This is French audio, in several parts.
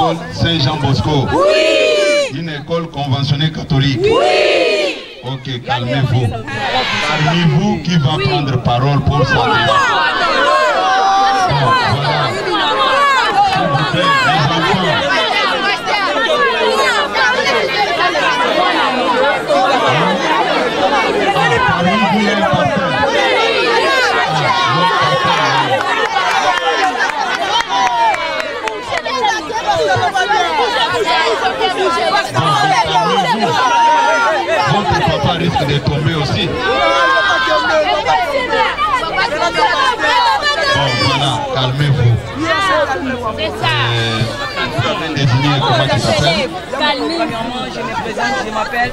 l'école Saint-Jean Bosco Oui. Une école conventionnée catholique Oui. Ok, calmez-vous. Parmi vous, qui va prendre parole pour ça Bon, voilà. S'il vous plaît, les enfants. Ah, parmi vous, il y a un pasteur. Ah, le pasteur, Votre papa risque de tomber aussi. Bon, voilà, calmez-vous. C'est ça. Euh, désigné comment tu t'appelles Premièrement, je me présente, je m'appelle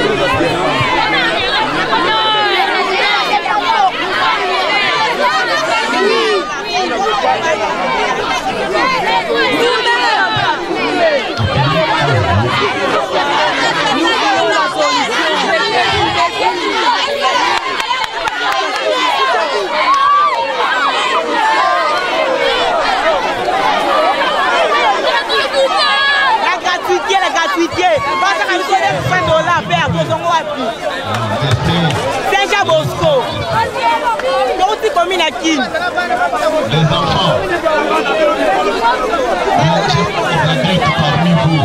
Serge Bosco. L'autre commune à qui Les enfants. Parmi vous.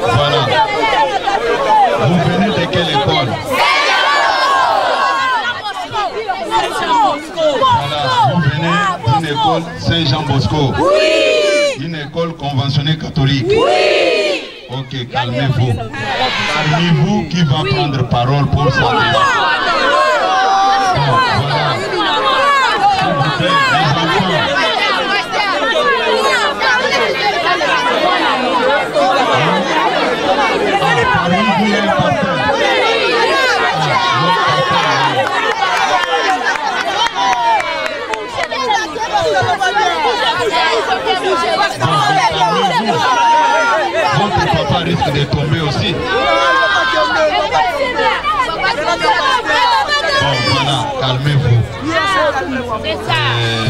Voilà. Vous venez de quelle école? Voilà, vous venez d'une école Saint-Jean Bosco. Oui. Une école conventionnée catholique. Oui. Ok, calmez-vous. Parmi vous, qui va prendre parole pour voilà. S'il vous plaît, les enfants. Parmi vous, il y a un porteur. Votre papa risque de tomber aussi. Bon, voilà, calmez-vous. C'est ça. Euh,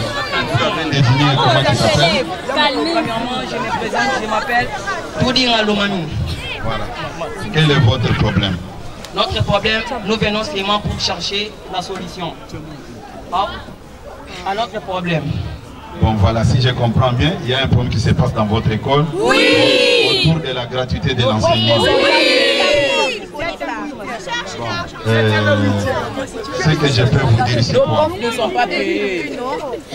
vous avez désigné comment il s'appelle Premièrement, je me présente, je m'appelle Toudinga Lomami. Voilà. Quel est votre problème? Notre problème, nous venons seulement pour chercher la solution à, à notre problème. Bon, voilà, si je comprends bien, il y a un problème qui se passe dans votre école. Oui. De la gratuité de l'enseignement. Bon, euh, ce que je peux vous dire, c'est quoi? ne sont pas payés.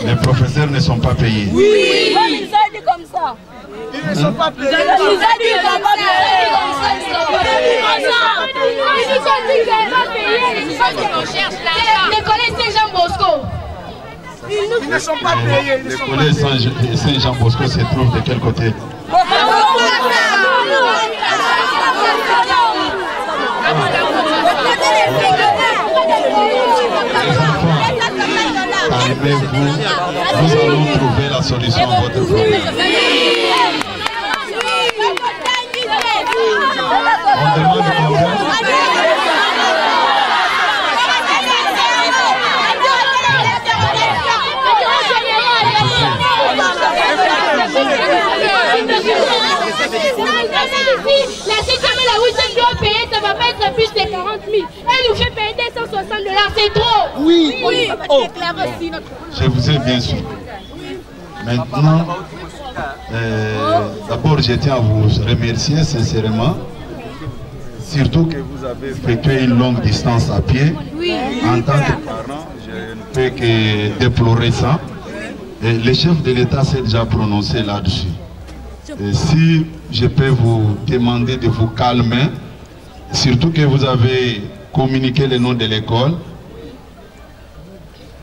Les professeurs ne sont pas payés. Dit comme ça. Il nous a dit comme ça. Il nous a dit qu'il va pas payer. Les collèges Saint-Jean-Bosco. Ils ne sont pas payés. Le collège Saint- Saint-Jean-Bosco se trouve de quel côté? Les enfants, calmez-vous. Nous trouver la solution à votre problème. On demande La la huitième doivent payer, ça va pas être plus de 40 000. Elle nous fait payer 260 dollars, c'est trop. Oui. Oui. Je vous ai bien suivi. Maintenant, euh, d'abord, je tiens à vous remercier sincèrement, surtout que vous avez effectué une longue distance à pied. En tant que parent, je ne peux que déplorer ça. Et le chef de l'État s'est déjà prononcé là-dessus. Si je peux vous demander de vous calmer, surtout que vous avez communiqué le nom de l'école,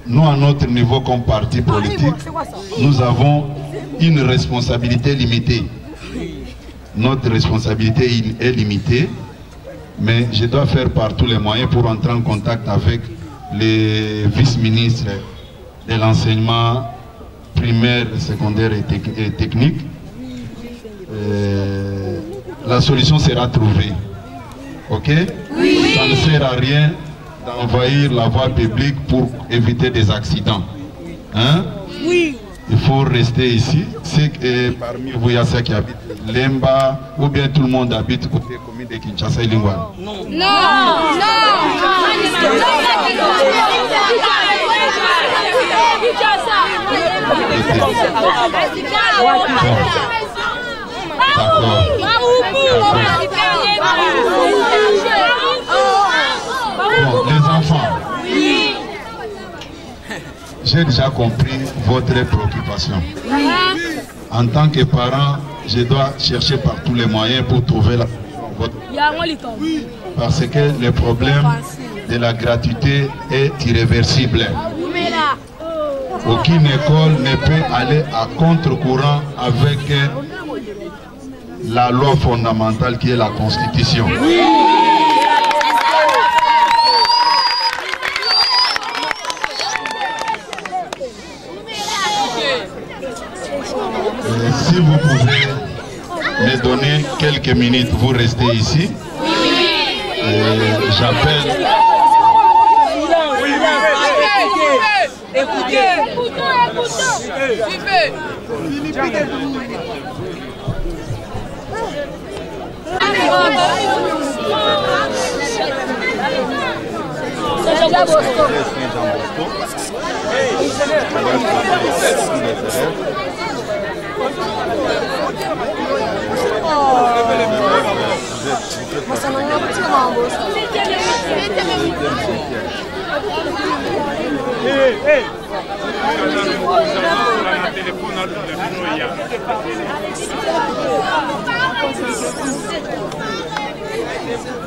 nous, à notre niveau comme parti politique, nous avons une responsabilité limitée. Notre responsabilité est limitée, mais je dois faire par tous les moyens pour entrer en contact avec les vice-ministres de l'enseignement primaire, secondaire et technique. Euh, la solution sera trouvée. Ok? Ça ne sert à rien d'envahir la voie publique pour éviter des accidents. Hein Il faut rester ici. C'est que parmi vous, il y a ceux qui habitent Lemba, ou bien tout le monde habite côté commune de Kinshasa et Lingwan. Non, non. Les enfants, j'ai déjà compris votre préoccupation. En tant que parent, je dois chercher par tous les moyens pour trouver la parce que le problème de la gratuité est irréversible. Aucune école ne peut aller à contre-courant avec la loi fondamentale qui est la Constitution. Euh, si vous pouvez donner quelques minutes, vous restez ici. J'appelle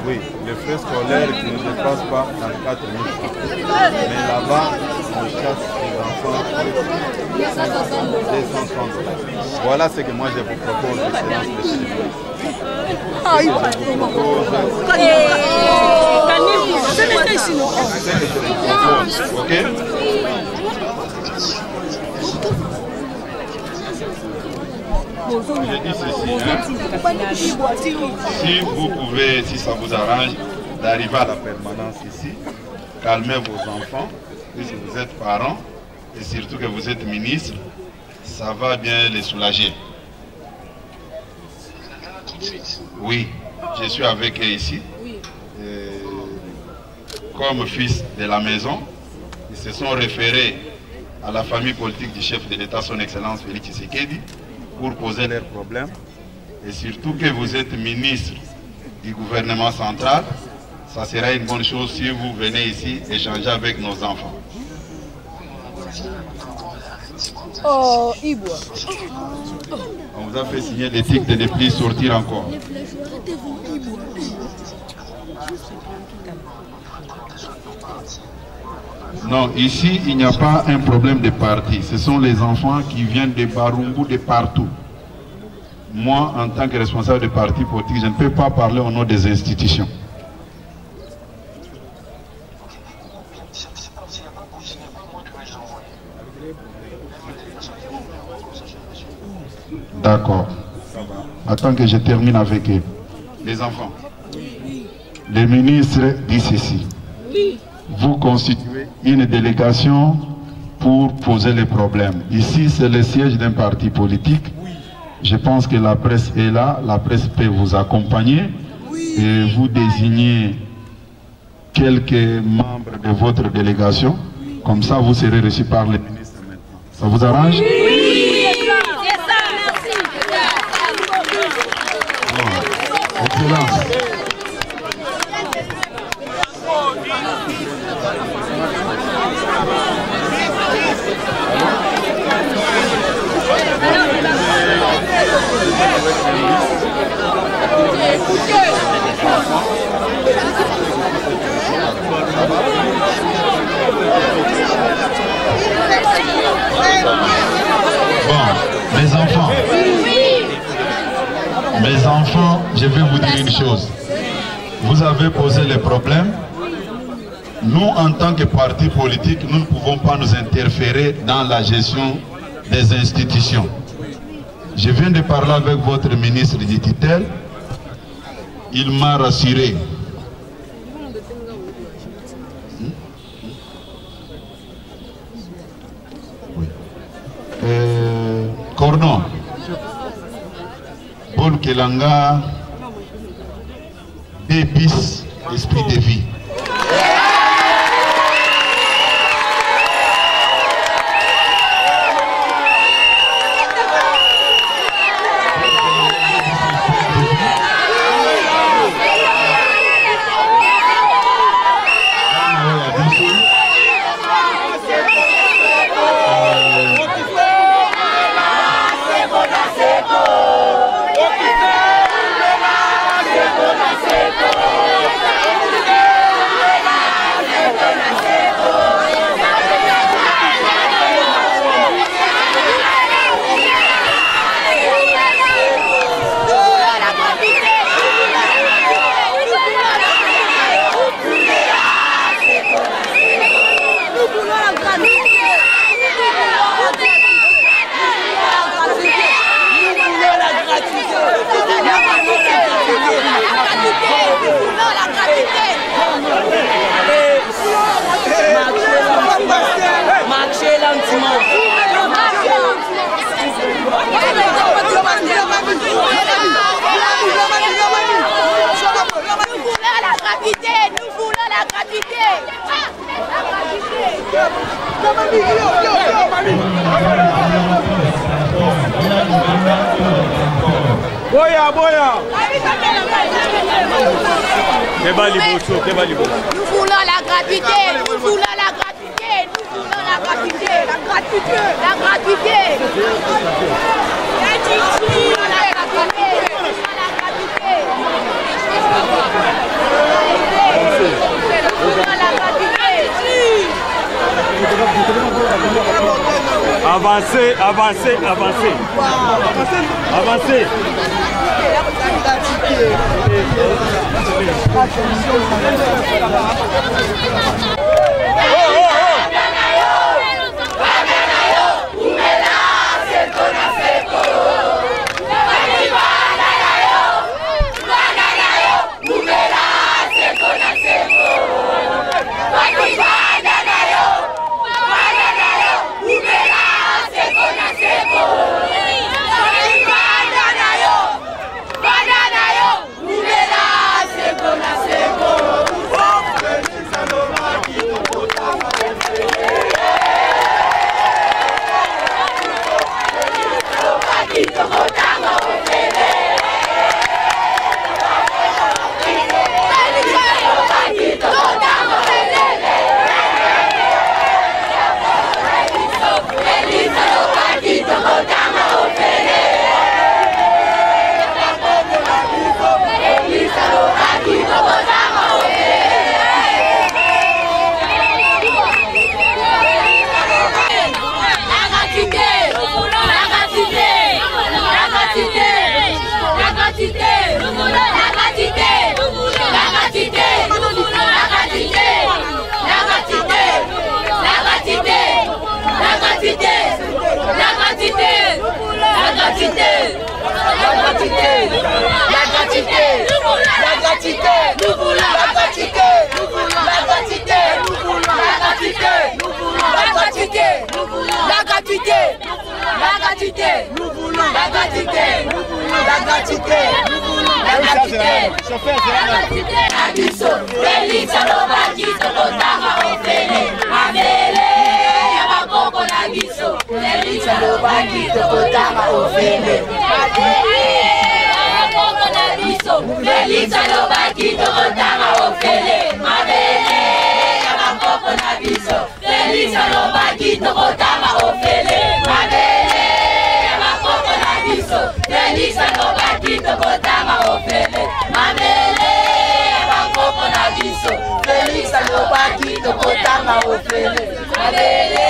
Oui, les frais scolaires qui ne dépassent pas 34 000 francs. Mais là-bas, on 260 Voilà ce que moi je vous propose, je vous propose, c'est que je vous propose, ok. Je dis ceci, hein. si vous pouvez, si ça vous arrange, d'arriver à la permanence ici, calmez vos enfants, puisque vous êtes parents, et surtout que vous êtes ministre, ça va bien les soulager. Oui, je suis avec eux ici. Euh, comme fils de la maison, ils se sont référés à la famille politique du chef de l'État, son Excellence Félix Tshisekedi, pour poser leurs problèmes. Et surtout que vous êtes ministre du gouvernement central, ça sera une bonne chose si vous venez ici échanger avec nos enfants. Oh. On vous a fait signer l'éthique de ne plus sortir encore. Non, ici, il n'y a pas un problème de parti. Ce sont les enfants qui viennent de Barungu, de partout. Moi, en tant que responsable de parti politique, je ne peux pas parler au nom des institutions. D'accord. Attends que je termine avec eux. Les enfants. Le ministre dit ceci. Vous constituez une délégation pour poser les problèmes. Ici, c'est le siège d'un parti politique. Je pense que la presse est là. La presse peut vous accompagner et vous désigner quelques membres de votre délégation. Comme ça, vous serez reçus par le ministre maintenant. Ça vous arrange Bon, Excellence. Bon, mes enfants. Mes enfants, je vais vous dire une chose. Vous avez posé les problèmes. Nous, en tant que parti politique, nous ne pouvons pas nous interférer dans la gestion des institutions. Je viens de parler avec votre ministre du tutelle. Il m'a rassuré. Euh, Cordon. Paul Kelanga, Bébis, esprit de vie. gratuité, nous voulons la gratuité. La gratuité. Boya, boya. Nous voulons la gratuité, nous voulons la gratuité, nous voulons la gratuité, la gratuité, la gratuité. La gratuité. avancez, avancez, avancez. Avancez. Avancez. gratuité, la gratuité, la gratuité, nous voulons la gratuité, la gratuité, la gratuité, la gratuité. Félix aloba biso kotanga ofele amele ya bakoko na biso Félix aloba biso kotanga ofele Félix alobaki tokotanga ofele mabele ya bakoko na biso biso lobaki tokotanga ofele mabele bakoko na biso. Delisa lobaki tokotanga ofele mabele bakoko na biso. Delisa lobaki tokotanga ofele mabele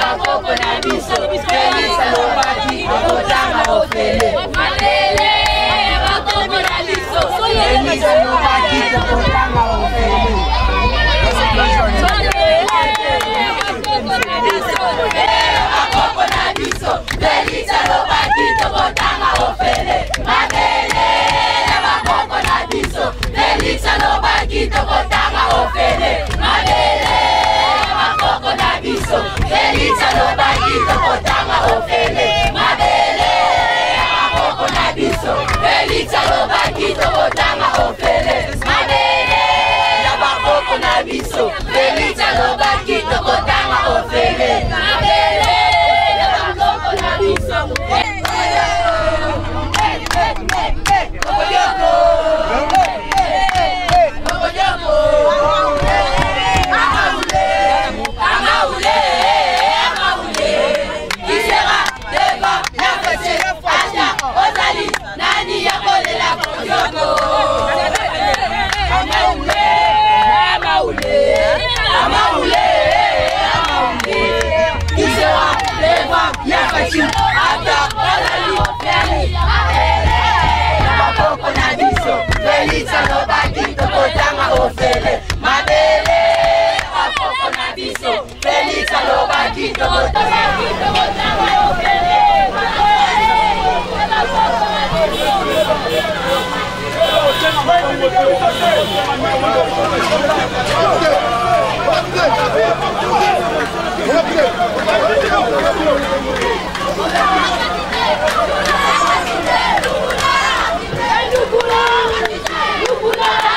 bakoko na biso. Delisa lobaki tokotanga ofele mabele bakoko na biso. Delisa lobaki tokotanga ofele kitokotanga ofele mabele makoko na biso elitsalobaki tokota Lula!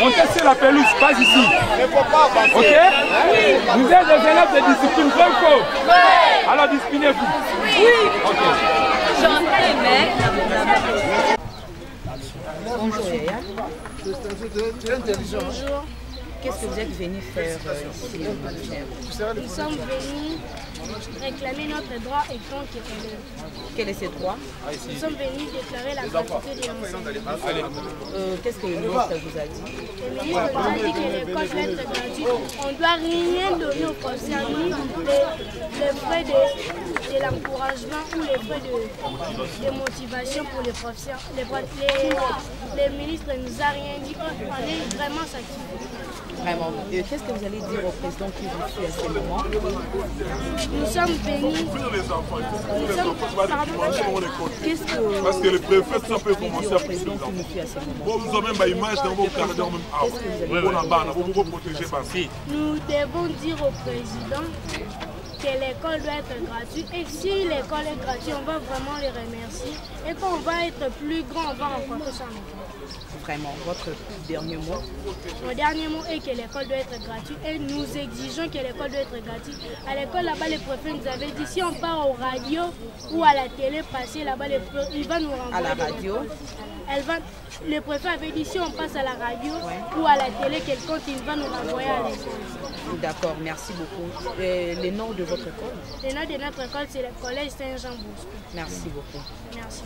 Montez sur la pelouse, pas ici. Ok? Vous êtes des élèves de discipline Franco Alors disciplinez-vous. Bonjour Yaya. Bonjour. Qu'est-ce que vous êtes venu faire euh, ici Nous sommes venus réclamer notre droit et qui est Quel est ce droit Nous sommes venus déclarer la gratuité de l'enseignement. Euh, Qu'est-ce que le ministre vous a dit Le ministre nous a dit que l'école doit être gratuite. On ne doit rien donner aux professeurs, ni les, frais de, de l'encouragement ou les frais de, de motivation pour les professeurs. Les, pro- les, les ministres ne nous a rien dit. On est vraiment satisfaits. Vraiment. Qu'est-ce que vous allez dire au président qui vous suit à ce moment Nous sommes venus. Nous sommes. Pardon Qu'est-ce que Parce que le préfet, ça peut vous commencer à ce moment Bon, vous avez même une image dans vos caractères, même avant. Bon, là-bas, là, vous vous protégez par Nous devons dire au président que l'école doit être gratuite. Et si l'école est gratuite, on va vraiment les remercier. Et quand on va être plus grand, on va rencontrer ça. Vraiment, votre dernier mot Mon dernier mot est que l'école doit être gratuite et nous exigeons que l'école doit être gratuite. À l'école, là-bas, les préfets nous avaient dit si on part au radio ou à la télé, passer là-bas, les pré- il va nous renvoyer. À la radio? Elle va, le préfet avait dit si on passe à la radio ou à la télé, quelqu'un il va nous renvoyer à l'école. D'accord, merci beaucoup. Euh, le nom de votre école Le nom de notre école, c'est le collège Saint-Jean-Bosco. Merci beaucoup. Merci.